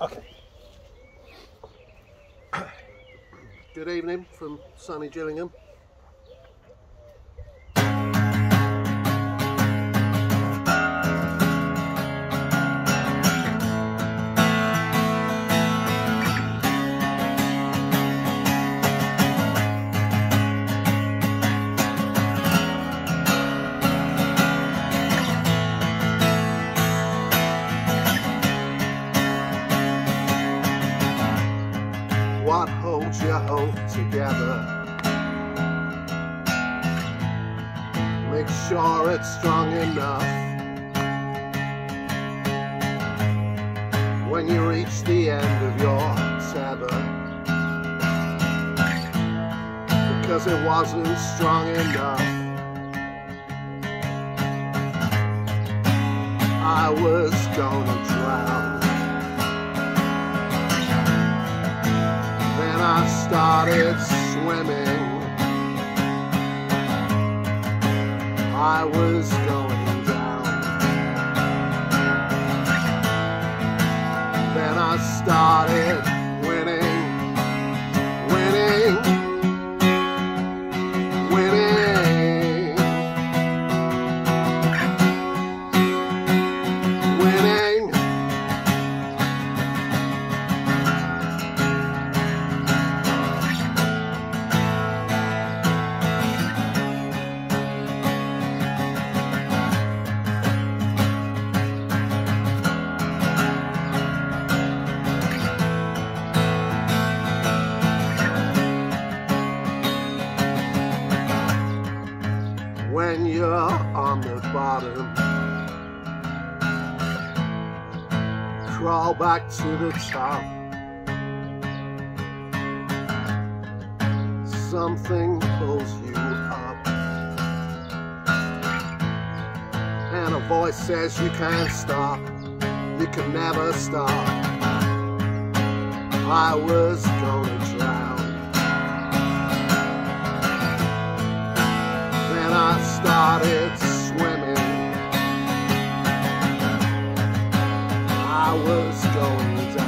Okay. Good evening from sunny Gillingham. Together? Make sure it's strong enough. When you reach the end of your tether, because it wasn't strong enough. I was gonna drown. Started swimming. I was going down. Then I started when you're on the bottom. Crawl back to the top. Something pulls you up. And a voice says you can't stop. You can never stop. I was gonna drown. Was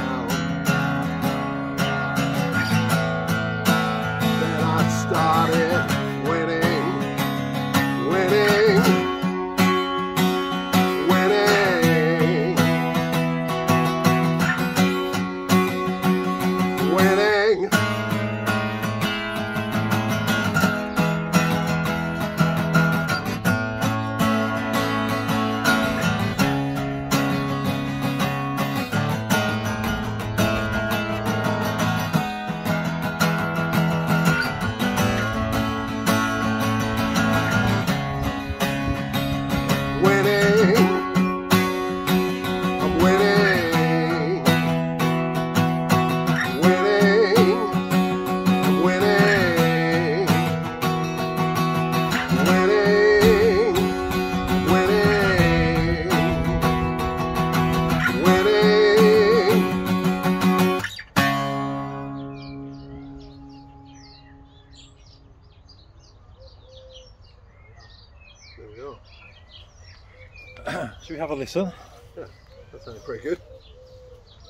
Should we have a listen? Yeah, that sounded pretty good.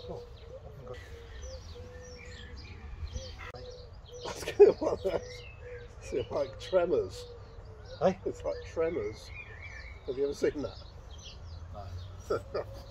Oh, I was going to want that. It's like Tremors. It's like Tremors. Have you ever seen that? No.